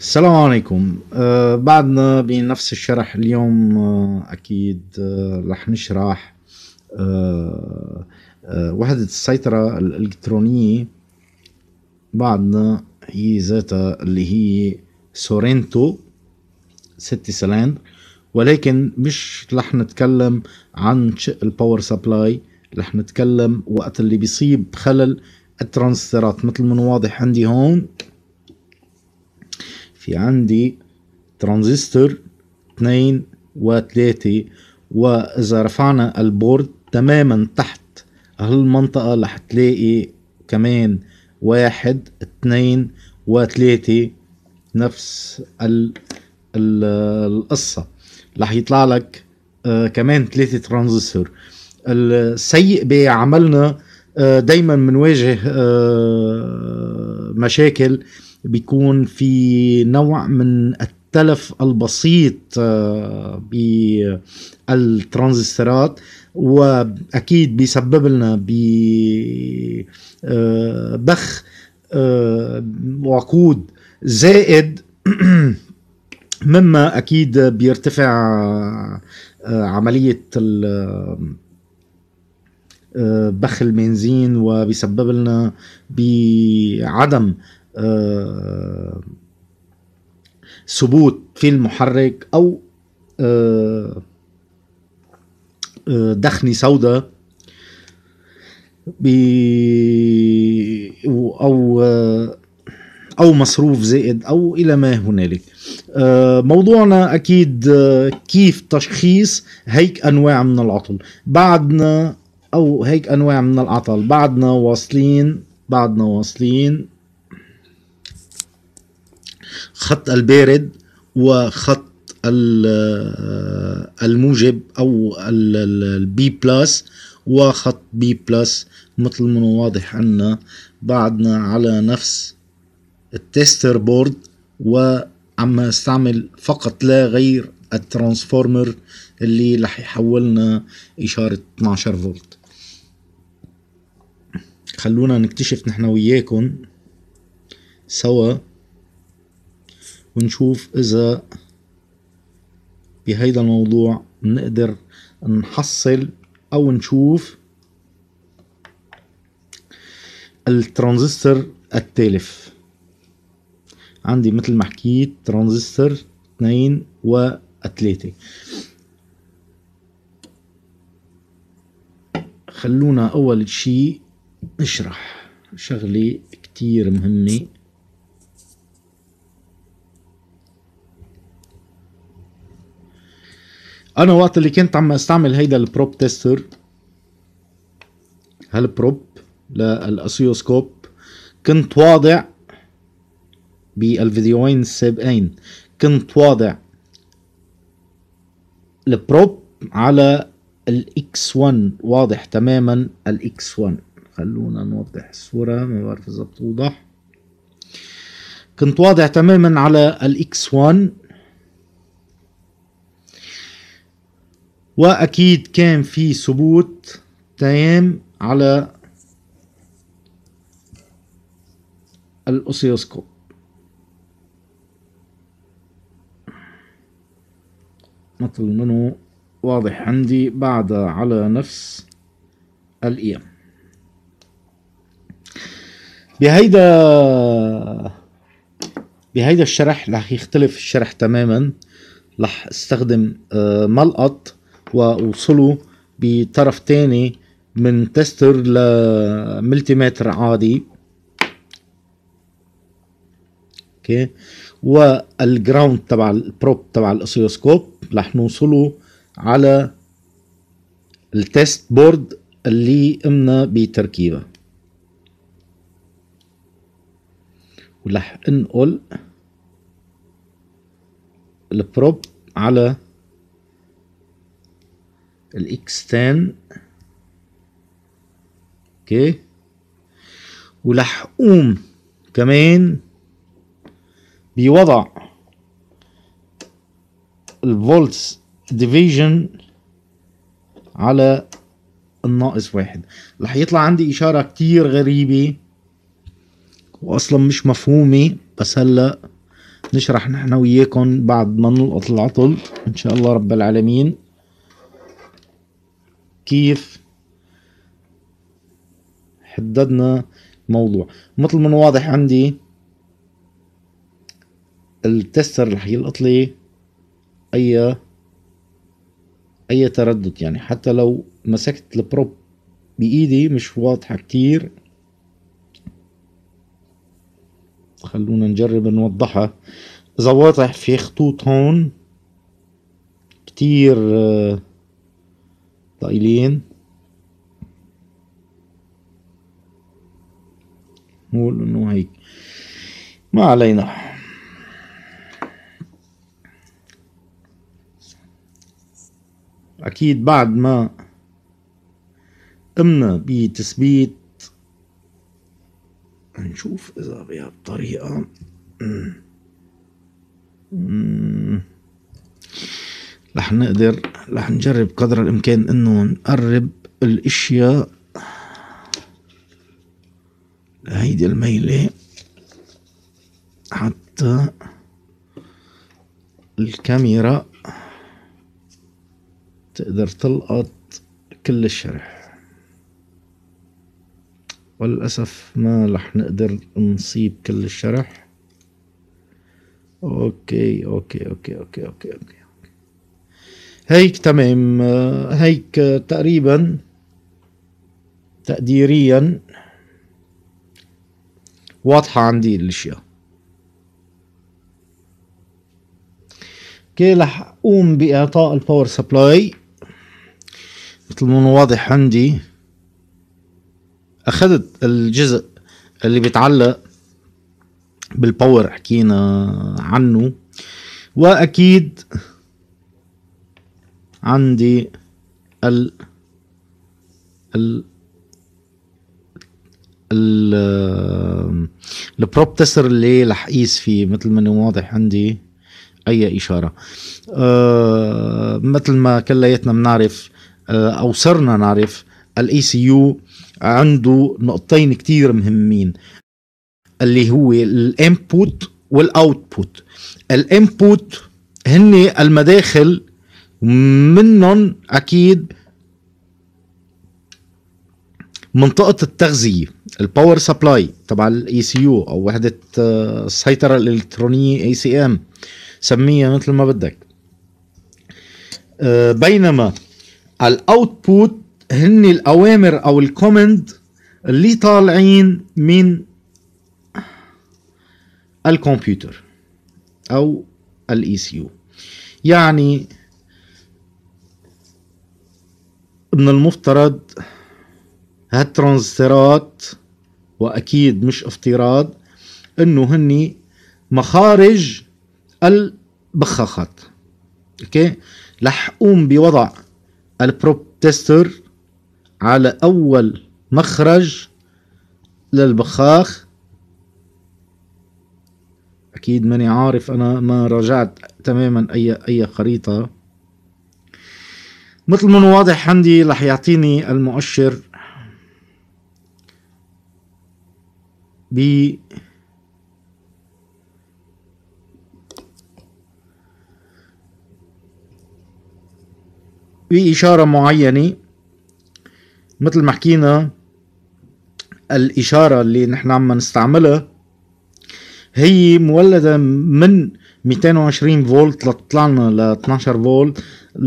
السلام عليكم. أه بعدنا بنفس الشرح اليوم أه أكيد أه رح نشرح أه أه وحدة السيطرة الإلكترونية. بعدنا هي ذاتها اللي هي سورينتو ست سلندر ولكن مش رح نتكلم عن شق ال power supply رح نتكلم وقت اللي بيصيب خلل الترانزستورات. مثل ما واضح عندي هون في عندي ترانزستور اثنين وثلاثة وإذا رفعنا ال board تماما تحت هالمنطقة رح تلاقي كمان واحد اثنين وثلاثة نفس ال ال القصة. رح يطلع لك آه كمان ثلاثة ترانزستور. السيء بعملنا آه دايما بنواجه آه مشاكل بيكون في نوع من التلف البسيط آه، بالترانزستورات وأكيد بيسبب لنا ببخ آه، آه، وقود زائد مما أكيد بيرتفع عملية بخ البنزين وبيسبب لنا بعدم ثبوت في المحرك أو آه، آه، دخني سوداء أو آه، أو مصروف زائد أو إلى ما هنالك. موضوعنا أكيد كيف تشخيص هيك أنواع من العطل؟ بعدنا أو هيك أنواع من العطل. بعدنا واصلين بعدنا واصلين. خط البارد وخط الموجب أو ال B plus وخط B plus مثل ما واضح عنا بعدنا على نفس ال tester board وعم استعمل فقط لا غير ال transformer اللي رح يحولنا إشارة 12 فولت. خلونا نكتشف نحن وياكم سوا. ونشوف إذا بهيدا الموضوع نقدر نحصل أو نشوف الترانزستور التالف. عندي مثل ما حكيت ترانزستور اثنين وثلاثة. خلونا أول شي نشرح شغلة كتير مهمة. أنا وقت اللي كنت عم أستعمل هيدا ال probe tester هال probe لل oscilloscope كنت واضع بالفيديوين السابقين كنت واضع ال probe على ال X 1 واضح تماما ال X 1 خلونا نوضح الصورة ما بعرف اذا بتوضح كنت واضع تماما على ال X 1 وأكيد كان في ثبوت تام على الأوسيوسكوب. مثل منه واضح عندي بعد على نفس الإيام. بهيدا بهيدا الشرح رح يختلف الشرح تماما. رح استخدم آه، ملقط واوصله بطرف تاني من tester ل multimeter عادي. أوكي. وال ground تبع ال probe تبع ال oscilloscope رح نوصله على ال test board اللي قمنا بتركيبها ورح انقل ال probe على ال X 10 okay. ورح قوم كمان بوضع ال volts division على الناقص واحد. رح يطلع عندي إشارة كتير غريبة واصلا مش مفهومة بس هلأ نشرح نحن وياكم بعد ما نلقط العطل. إن شاء الله رب العالمين. كيف حددنا موضوع مثل ما واضح عندي التستر رح يلقط لي اي أي تردد. يعني حتى لو مسكت البروب بإيدي مش واضحة كتير. خلونا نجرب نوضحها. إذا واضح في خطوط هون كتير طايلين نقول إنه هيك. ما علينا. أكيد بعد ما قمنا بتثبيت نشوف إذا بهالطريقة. رح نقدر رح نجرب قدر الإمكان إنه نقرب الأشياء. لهيدي الميلة حتى الكاميرا تقدر تلقط كل الشرح. وللأسف ما رح نقدر نصيب كل الشرح. okay okay okay okay okay okay. هيك تمام. هيك تقريبا تقديريا واضحة عندي الأشياء. okay رح أقوم بإعطاء ال power supply مثل ما واضح عندي أخذت الجزء اللي بيتعلق بال power حكينا عنه. وأكيد عندي ال ال ال probe tester اللي رح قيس فيه مثل ما واضح عندي أي إشارة. أه مثل ما كلياتنا بنعرف أه أو صرنا نعرف ال ECU عنده نقطتين كتير مهمين اللي هو ال input وال output. ال input هن المداخل منهم أكيد منطقة التغذية ال power supply تبع ال ECU أو وحدة آه، السيطرة الإلكترونية ECM سميها مثل ما بدك. آه، بينما ال output هن الأوامر أو ال command اللي طالعين من الكمبيوتر أو ال ECU يعني من المفترض هالترانزستورات وأكيد مش افتراض إنه هني مخارج البخاخات. okay؟ رح أقوم بوضع ال probe tester على أول مخرج للبخاخ. أكيد ماني عارف أنا ما راجعت تماما اي أي خريطة. مثل ما واضح عندي رح يعطيني المؤشر ب بإشارة معينة. مثل ما حكينا الإشارة اللي نحن عم نستعملها هي مولدة من 220 فولت لتطلع لنا ل 12 فولت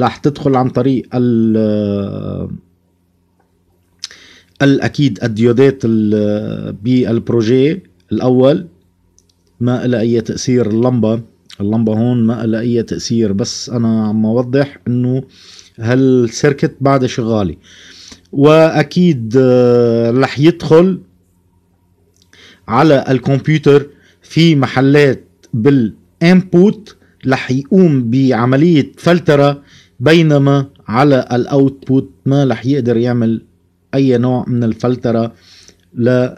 رح تدخل عن طريق ال الاكيد الديودات بالبروجي الأول. ما لها أي تأثير اللمبة. اللمبة هون ما لها أي تأثير. بس أنا عم أوضح إنه هال circuit بعد شغالي وأكيد آه، رح يدخل على الكمبيوتر في محلات بال input رح يقوم بعملية فلترة بينما على ال output ما رح يقدر يعمل أي نوع من الفلترة ل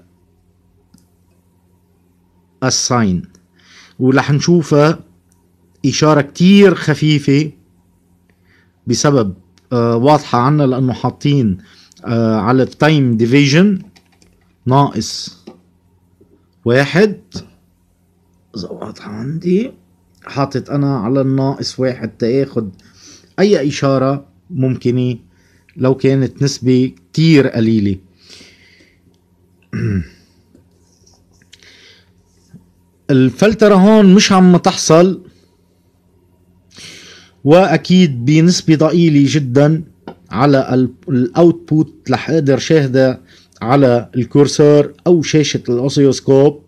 ال sine ورح نشوفها إشارة كتير خفيفة بسبب آه واضحة عنا لأنه حاطين آه على ال time division ناقص واحد. واضحة عندي. حاطط أنا على الناقص واحد تاخد أي إشارة ممكنة لو كانت نسبة كتير قليلة. الفلترة هون مش عم تحصل وأكيد بنسبة ضئيلة جدا على ال output رح أقدر شاهدها على ال cursor أو شاشة ال oscilloscope.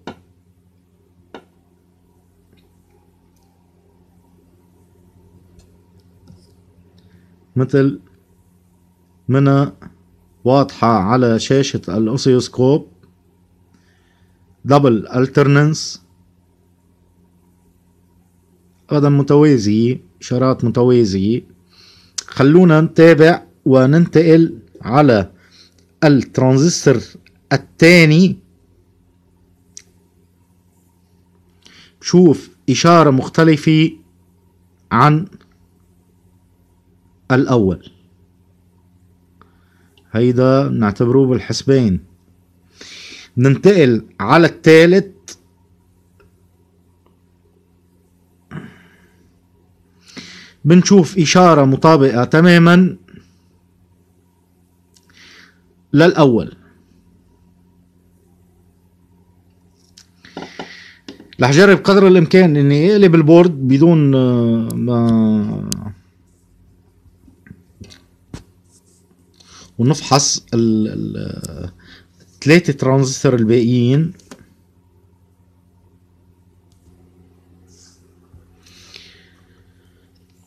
مثل منها واضحة على شاشة ال oscilloscope double alternance ابدا متوازية اشارات متوازية خلونا نتابع وننتقل على الترانزستور الثاني. شوف إشارة مختلفة عن الأول. هيدا نعتبروه بالحسبين. ننتقل على الثالث. بنشوف إشارة مطابقة تماما للأول. رح جرب قدر الإمكان إني أقلب البورد بدون آه، ما ونفحص الثلاثة ترانزستور الباقيين.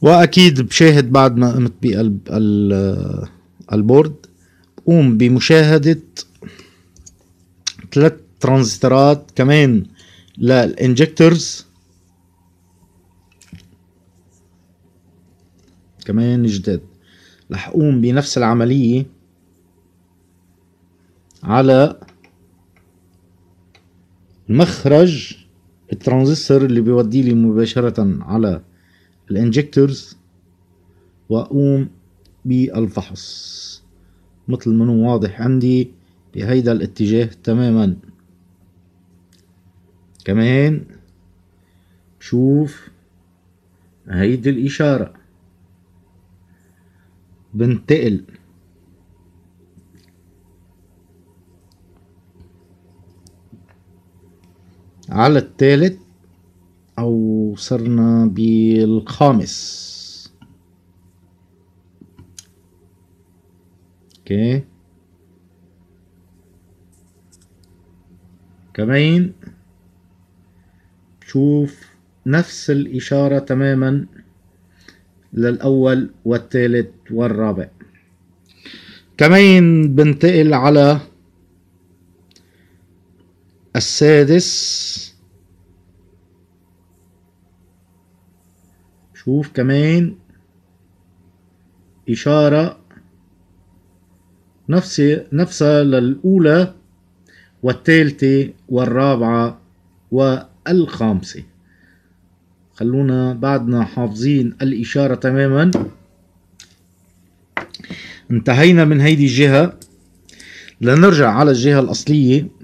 وأكيد بشاهد بعد ما قمت بقلب ال board بقوم بمشاهدة ثلاث ترانزستورات كمان لل injectors. كمان جداد. رح اقوم بنفس العملية. على مخرج الترانزستور اللي بيودي لي مباشرة على ال injectors وأقوم بالفحص. مثل ما هو واضح عندي بهيدا الاتجاه تماما. كمان شوف هيدي الإشارة. بنتقل على الثالث أو صرنا بالخامس. أوكي. كمان شوف نفس الإشارة تماما للأول والثالث والرابع. كمان بنتقل على السادس. شوف كمان. إشارة. نفس نفسها للأولى والثالثة والرابعة والخامسة. خلونا بعدنا حافظين الإشارة تماما. انتهينا من هيدي الجهة. لنرجع على الجهة الأصلية.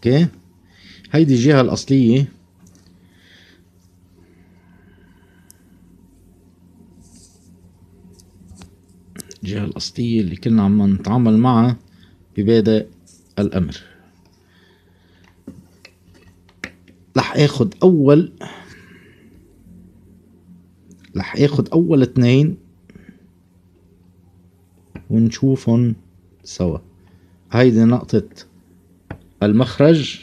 أوكي. هيدي الجهة الأصلية. الجهة الأصلية اللي كنا عم نتعامل معها ببادئ الأمر. رح اخد أول رح اخد أول اثنين ونشوفهم سوا. هيدي نقطة المخرج.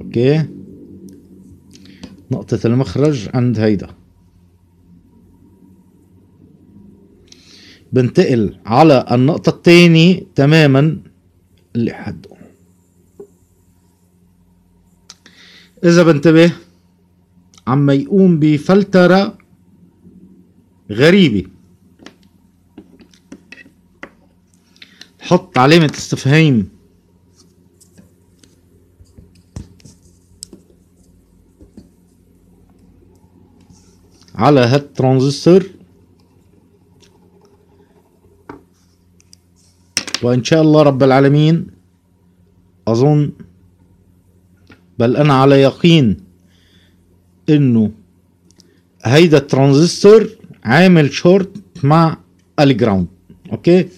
أوكي. نقطة المخرج عند هيدا. بنتقل على النقطة الثانية تماما اللي حده. إذا بنتبه عم يقوم بفلترة غريبة. حط علامة استفهام على هالترانزستور وإن شاء الله رب العالمين أظن بل أنا على يقين إنه هيدا الترانزستور عامل شورت مع ال ground. okay؟